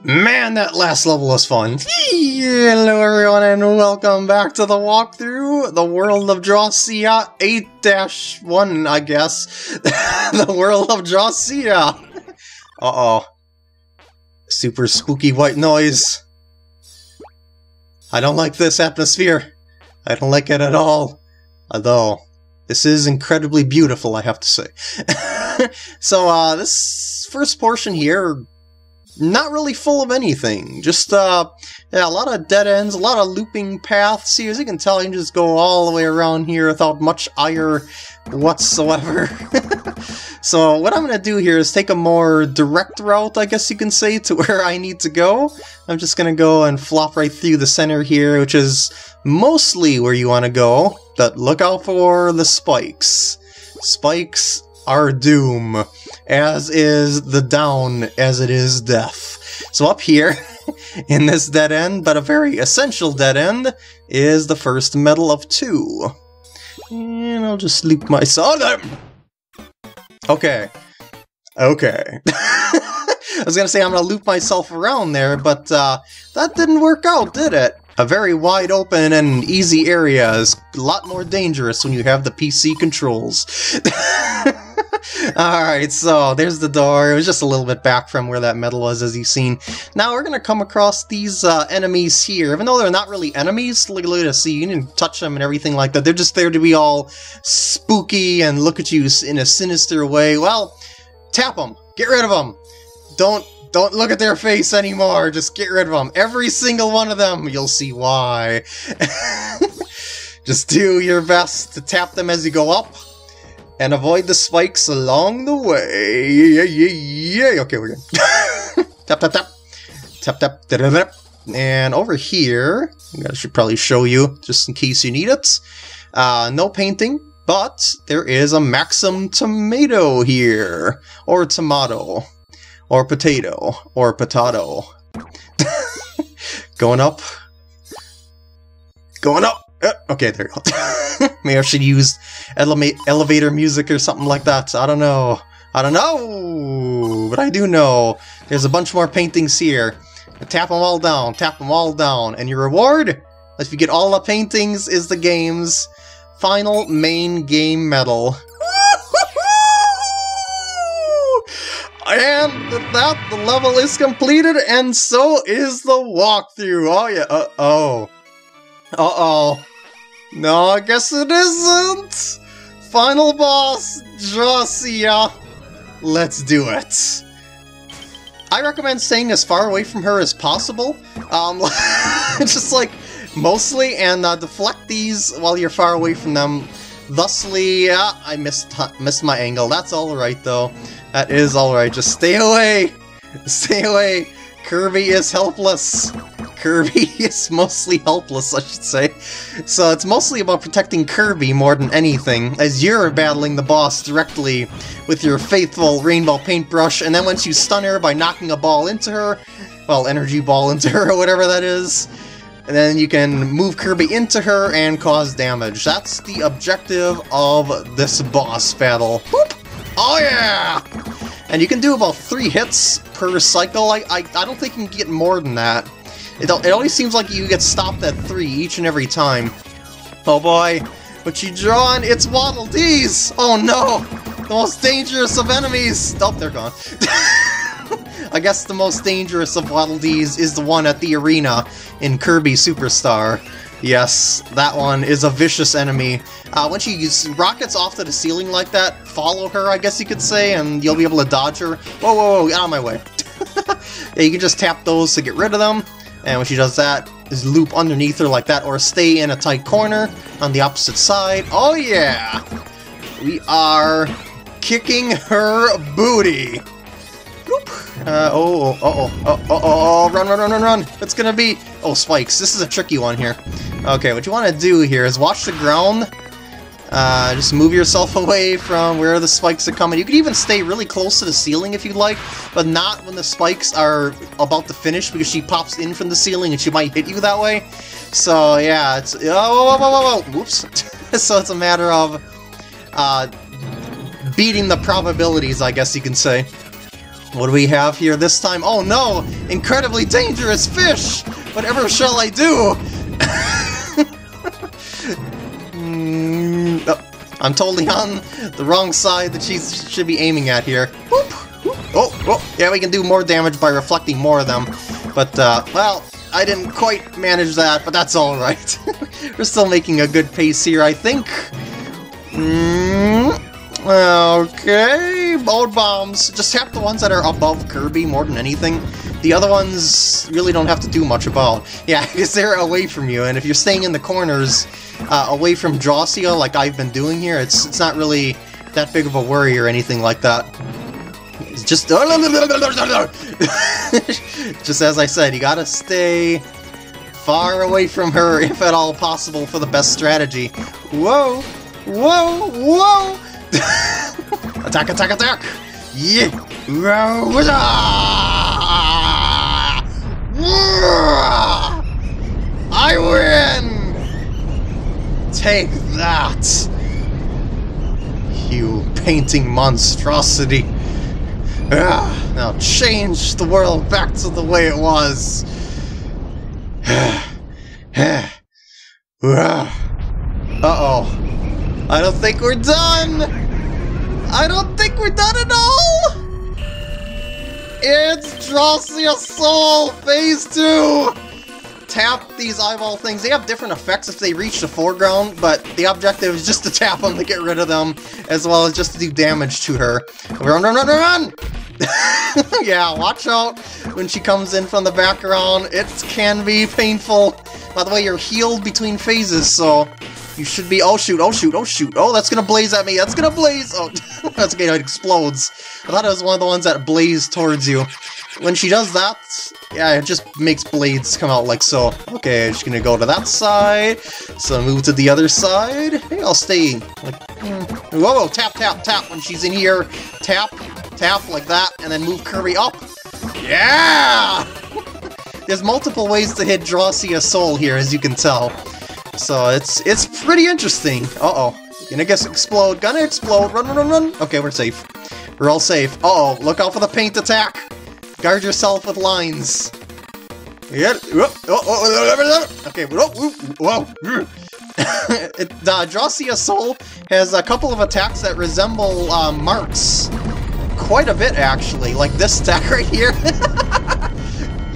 Man, that last level was fun. Hello everyone and welcome back to the walkthrough, the world of Drawcia 8-1, I guess. the world of Drawcia. Uh-oh. Super spooky white noise. I don't like this atmosphere. I don't like it at all. Although, this is incredibly beautiful, I have to say. so, uh, this first portion here not really full of anything. Just uh, yeah, a lot of dead ends, a lot of looping paths. See, as you can tell, you can just go all the way around here without much ire whatsoever. so what I'm going to do here is take a more direct route, I guess you can say, to where I need to go. I'm just going to go and flop right through the center here, which is mostly where you want to go. But look out for the spikes. Spikes are doom, as is the down as it is death. So up here, in this dead end, but a very essential dead end, is the first medal of two. And I'll just loop myself. Okay. Okay. I was gonna say I'm gonna loop myself around there, but uh, that didn't work out, did it? A very wide open and easy area is a lot more dangerous when you have the PC controls. Alright, so there's the door. It was just a little bit back from where that metal was, as you've seen. Now we're going to come across these uh, enemies here. Even though they're not really enemies, look, look at see, you can touch them and everything like that. They're just there to be all spooky and look at you in a sinister way. Well, tap them. Get rid of them. Don't don't look at their face anymore. Just get rid of them. Every single one of them. You'll see why. Just do your best to tap them as you go up. And avoid the spikes along the way. Yeah, yeah, yeah. Okay, we're good. tap, tap, tap. Tap, tap, da, da, da. And over here, I should probably show you, just in case you need it. Uh, no painting, but there is a Maxim tomato here. Or tomato or potato, or potato. Going up. Going up! Uh, okay, there you go. Maybe I should use ele elevator music or something like that. I don't know. I don't know! But I do know. There's a bunch more paintings here. Tap them all down, tap them all down. And your reward, if you get all the paintings, is the game's final main game medal. And with that, the level is completed, and so is the walkthrough. Oh yeah, uh-oh. Uh-oh. No, I guess it isn't! Final boss, Drawcia. Let's do it. I recommend staying as far away from her as possible. Um, just like, mostly, and uh, deflect these while you're far away from them. Thusly, yeah, I missed, missed my angle. That's alright, though. That is alright, just stay away! Stay away! Kirby is helpless! Kirby is mostly helpless, I should say. So it's mostly about protecting Kirby more than anything, as you're battling the boss directly with your faithful rainbow paintbrush, and then once you stun her by knocking a ball into her, well, energy ball into her or whatever that is, and then you can move Kirby into her and cause damage. That's the objective of this boss battle. Oh yeah! And you can do about three hits per cycle. I, I, I don't think you can get more than that. It, it always seems like you get stopped at three each and every time. Oh boy, what you drawn? It's Waddle Dees! Oh no! The most dangerous of enemies! Oh, they're gone. I guess the most dangerous of Waddle Dees is the one at the arena in Kirby Superstar. Yes, that one is a vicious enemy. Uh, when she rockets off to the ceiling like that, follow her, I guess you could say, and you'll be able to dodge her. Whoa, whoa, whoa, get out of my way. yeah, you can just tap those to get rid of them, and when she does that, is loop underneath her like that, or stay in a tight corner on the opposite side. Oh yeah! We are kicking her booty! Uh, oh, oh, oh, oh, oh, oh, run, run, run, run, run! It's gonna be... Oh, spikes. This is a tricky one here. Okay, what you want to do here is watch the ground. Uh, just move yourself away from where the spikes are coming. You could even stay really close to the ceiling if you'd like, but not when the spikes are about to finish because she pops in from the ceiling and she might hit you that way. So yeah, it's... Oh, whoa, whoa, whoa, whoa, whoops. so it's a matter of uh, beating the probabilities, I guess you can say. What do we have here this time? Oh no! Incredibly dangerous fish! Whatever shall I do? I'm totally on the wrong side that she should be aiming at here. Whoop, whoop. Oh, oh, yeah, we can do more damage by reflecting more of them. But, uh, well, I didn't quite manage that, but that's alright. We're still making a good pace here, I think. Mm, okay, mode bombs. Just tap the ones that are above Kirby more than anything. The other ones really don't have to do much about. Yeah, because they're away from you, and if you're staying in the corners uh, away from Drawcia like I've been doing here, it's, it's not really that big of a worry or anything like that. It's just... just as I said, you gotta stay far away from her, if at all possible, for the best strategy. Whoa! Whoa! Whoa! attack, attack, attack! Yeah! I win! Take that! You painting monstrosity! Ah, now change the world back to the way it was! Uh-oh. I don't think we're done! I don't think we're done at all! It's Drawcia Soul Phase 2! Tap these eyeball things. They have different effects if they reach the foreground, but the objective is just to tap them to get rid of them, as well as just to do damage to her. Run, run, run, run, run! yeah, watch out when she comes in from the background. It can be painful. By the way, you're healed between phases, so you should be- oh shoot, oh shoot, oh shoot, oh that's gonna blaze at me, that's gonna blaze! Oh, that's okay, it explodes. I thought it was one of the ones that blaze towards you. When she does that, yeah, it just makes blades come out like so. Okay, she's gonna go to that side, so move to the other side. Hey, I'll stay, like, whoa, whoa, tap, tap, tap when she's in here. Tap, tap, like that, and then move Kirby up. Yeah! There's multiple ways to hit Drawcia Soul here, as you can tell. So it's it's pretty interesting. Uh-oh. Gonna guess explode. Gonna explode. Run, run, run, run. Okay, we're safe. We're all safe. Uh oh look out for the paint attack. Guard yourself with lines. Yeah. Okay. Whoa. Whoa. it, uh, Drawcia Soul has a couple of attacks that resemble uh, marks. Quite a bit, actually. Like this attack right here.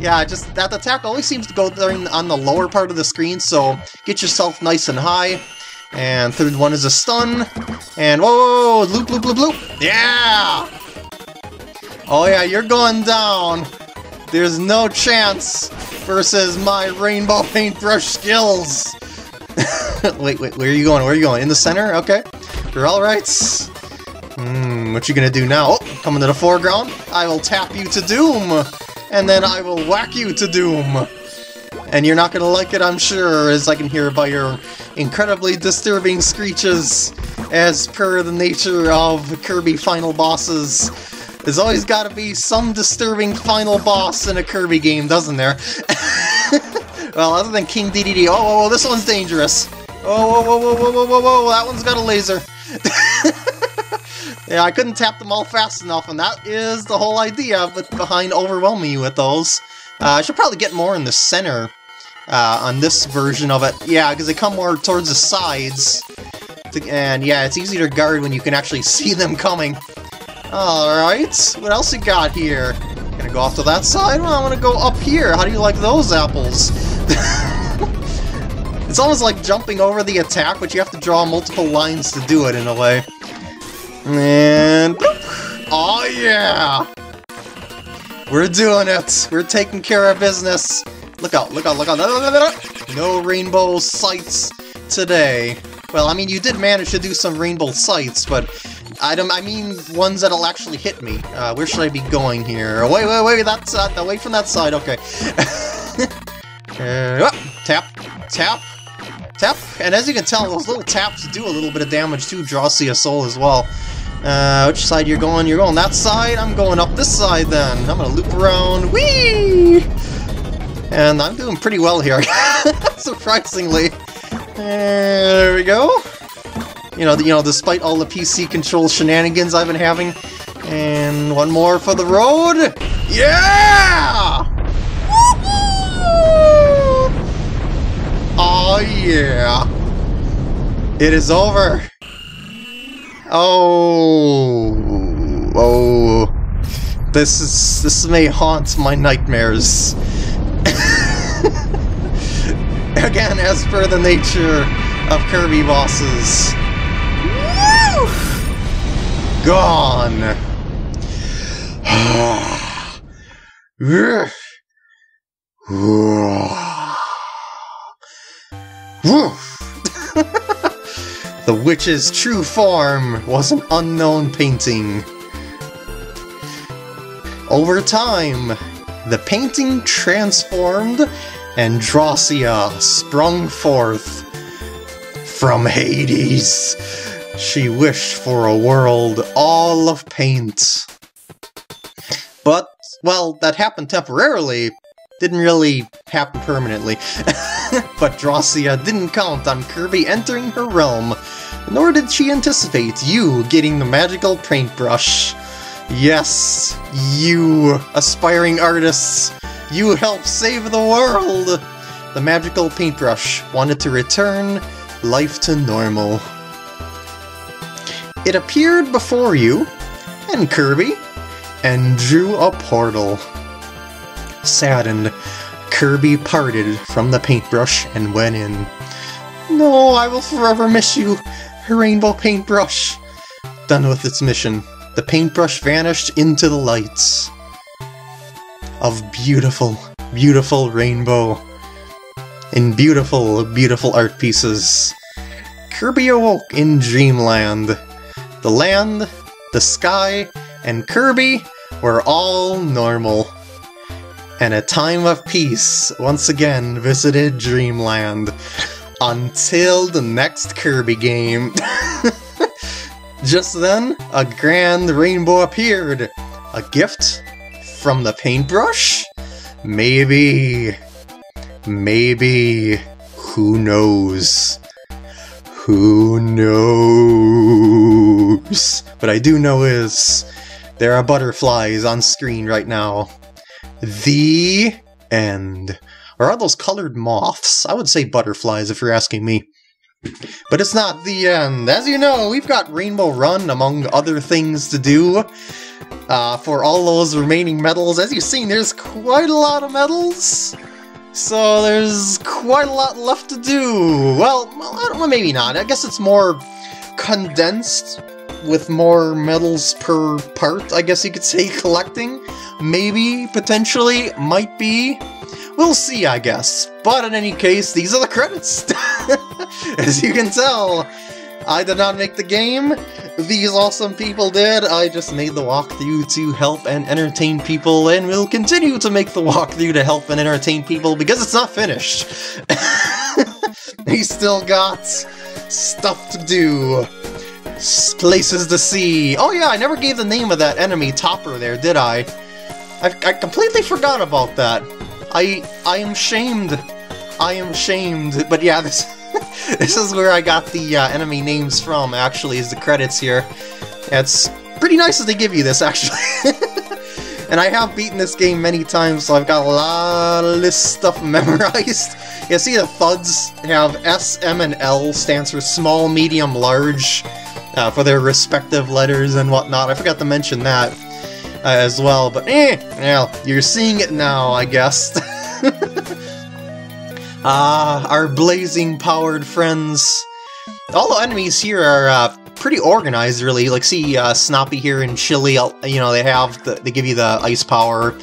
Yeah, just that attack always seems to go during on the lower part of the screen, so get yourself nice and high. And third one is a stun. And whoa, loop, loop, loop, loop. Yeah! Oh yeah, you're going down. There's no chance versus my rainbow paintbrush skills. wait, wait, where are you going? Where are you going? In the center? Okay. You're alright. Hmm, what you gonna do now? Oh, coming to the foreground. I will tap you to doom and then I will whack you to doom. And you're not gonna like it, I'm sure, as I can hear by your incredibly disturbing screeches, as per the nature of Kirby final bosses. There's always gotta be some disturbing final boss in a Kirby game, doesn't there? well, other than King Dedede, oh, whoa, whoa, this one's dangerous. Oh, whoa, whoa, whoa, whoa, whoa, whoa, whoa, that one's got a laser. Yeah, I couldn't tap them all fast enough, and that is the whole idea behind overwhelming you with those. Uh, I should probably get more in the center uh, on this version of it. Yeah, because they come more towards the sides. To, and yeah, it's easier to guard when you can actually see them coming. Alright, what else you got here? Gonna go off to that side? Well, I want to go up here. How do you like those apples? it's almost like jumping over the attack, but you have to draw multiple lines to do it in a way. And... Oh yeah! We're doing it! We're taking care of business! Look out, look out, look out! No rainbow sights today. Well, I mean, you did manage to do some rainbow sights, but I don't. I mean, ones that'll actually hit me. Uh, where should I be going here? Wait, wait, wait! That's uh, away from that side. Okay. uh, tap, tap, tap. And as you can tell, those little taps do a little bit of damage to Drawcia Soul as well. Uh, which side you're going? You're going that side? I'm going up this side then. I'm gonna loop around. Whee! And I'm doing pretty well here, surprisingly. There we go. You know, you know, despite all the PC control shenanigans I've been having, And one more for the road. Yeah! Oh yeah. It is over. Oh. Oh. This is this may haunt my nightmares. Again, as per the nature of Kirby bosses. Woo! Gone. the witch's true form was an unknown painting. Over time, the painting transformed and Drawcia sprung forth from Hades. She wished for a world all of paint. But, well, that happened temporarily. Didn't really happen permanently. but Drawcia didn't count on Kirby entering her realm, nor did she anticipate you getting the magical paintbrush. Yes, you, aspiring artists, you helped save the world! The magical paintbrush wanted to return life to normal. It appeared before you, and Kirby, and drew a portal. Saddened, Kirby parted from the paintbrush and went in. No, I will forever miss you, Rainbow Paintbrush! Done with its mission, the paintbrush vanished into the lights of beautiful, beautiful rainbow in beautiful, beautiful art pieces. Kirby awoke in Dreamland. The land, the sky, and Kirby were all normal. And a time of peace once again visited Dreamland. Until the next Kirby game. Just then, a grand rainbow appeared. A gift from the paintbrush? Maybe. Maybe. Who knows? Who knows? What I do know is there are butterflies on screen right now. The end. Or are those colored moths? I would say butterflies if you're asking me. But it's not the end. As you know, we've got Rainbow Run, among other things to do. Uh, for all those remaining medals, as you've seen, there's quite a lot of medals. So there's quite a lot left to do. Well, well maybe not. I guess it's more condensed with more medals per part, I guess you could say, collecting. Maybe, potentially, might be. We'll see, I guess. But in any case, these are the credits. As you can tell, I did not make the game. These awesome people did. I just made the walkthrough to help and entertain people, and will continue to make the walkthrough to help and entertain people because it's not finished. we still got stuff to do. Places to see. Oh yeah, I never gave the name of that enemy topper there, did I? I, I completely forgot about that. I I am shamed. I am shamed. But yeah, this this is where I got the uh, enemy names from. Actually, is the credits here. it's pretty nice that they give you this actually. and I have beaten this game many times, so I've got a lot of this stuff memorized. You see the thuds have S, M, and L stands for small, medium, large uh, for their respective letters and whatnot. I forgot to mention that uh, as well, but eh, well, you're seeing it now, I guess. Ah, our blazing powered friends. All the enemies here are uh, pretty organized, really. Like, see, uh, Snoppy here in Chilly, you know, they have the, they give you the ice power.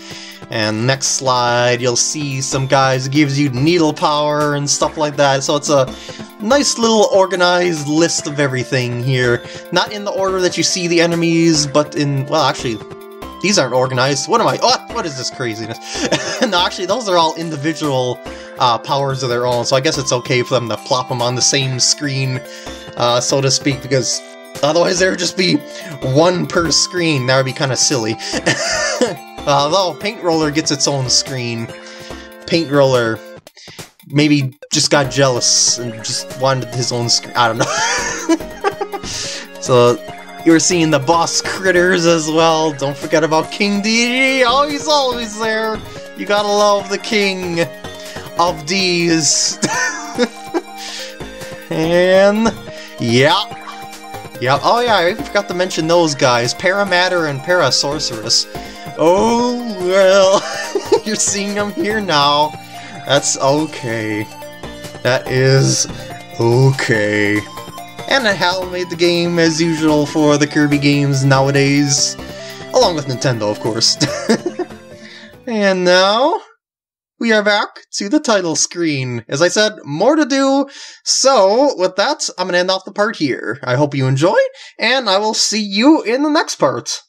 And next slide, you'll see some guys gives you needle power and stuff like that. So it's a nice little organized list of everything here. Not in the order that you see the enemies, but in, well, actually, these aren't organized. What am I? Oh, what is this craziness? no, actually, those are all individual uh, powers of their own, so I guess it's okay for them to plop them on the same screen, uh, so to speak, because otherwise there would just be one per screen. That would be kind of silly. Uh, although Paint Roller gets its own screen. Paint Roller maybe just got jealous and just wanted his own screen. I don't know. so You're seeing the boss critters as well. Don't forget about King Dedede. Oh, he's always there. You gotta love the king of D's. and yeah. Yeah, oh yeah, I forgot to mention those guys. Paramatter and Parasorceress. Oh, well, you're seeing them here now. That's okay. That is okay. And HAL made the game as usual for the Kirby games nowadays. Along with Nintendo, of course. and now, we are back to the title screen. As I said, more to do. So, with that, I'm going to end off the part here. I hope you enjoyed, and I will see you in the next part.